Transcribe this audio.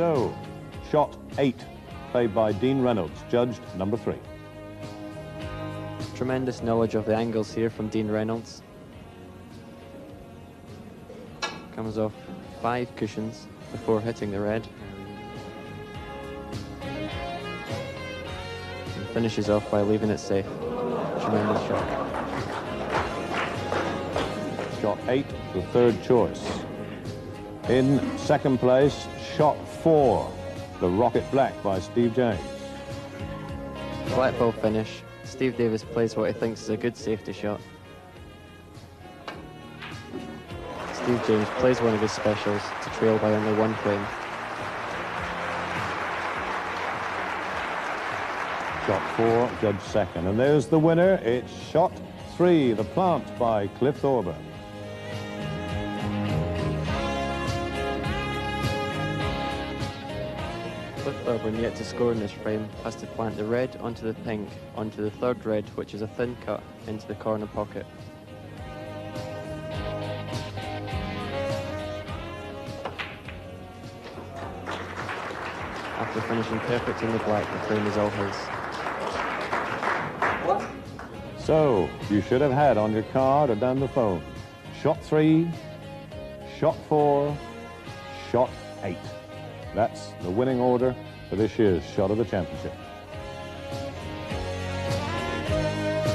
So, shot eight, played by Dean Reynolds, judged number three. Tremendous knowledge of the angles here from Dean Reynolds. Comes off five cushions before hitting the red. And finishes off by leaving it safe. Tremendous shot. Shot eight, the third choice. In second place, shot four, the Rocket Black by Steve James. Black ball finish. Steve Davis plays what he thinks is a good safety shot. Steve James plays one of his specials to trail by only one frame. Shot four, judged second. And there's the winner. It's shot three, the plant by Cliff Thorburn. Cliff Thorburn yet to score in this frame has to plant the red onto the pink onto the third red which is a thin cut into the corner pocket. After finishing perfect in the black, the frame is all his. So, you should have had on your card or down the phone. Shot three, shot four, shot eight. That's the winning order for this year's Shot of the Championship.